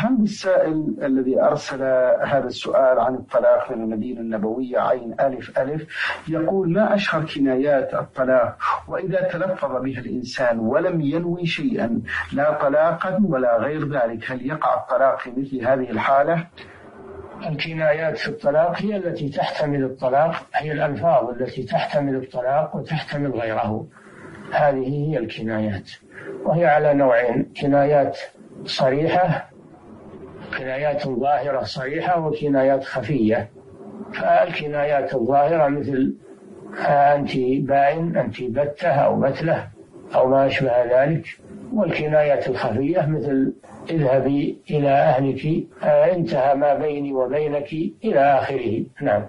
هذا السائل الذي أرسل هذا السؤال عن الطلاق من المدينة النبوية عين ألف ألف يقول ما أشهر كنايات الطلاق وإذا تلفظ بها الإنسان ولم ينوي شيئا لا طلاقا ولا غير ذلك هل يقع الطلاق في مثل هذه الحالة؟ الكنايات في الطلاق هي التي تحتمل الطلاق هي الألفاظ التي تحتمل الطلاق وتحتمل غيره هذه هي الكنايات وهي على نوعين كنايات صريحة كنايات ظاهرة صريحة وكنايات خفية. فالكنايات الظاهرة مثل أنت باين أنت بتة أو بتلة أو ما أشبه ذلك. والكنايات الخفية مثل اذهبي إلى أهلك انتهى ما بيني وبينك إلى آخره. نعم.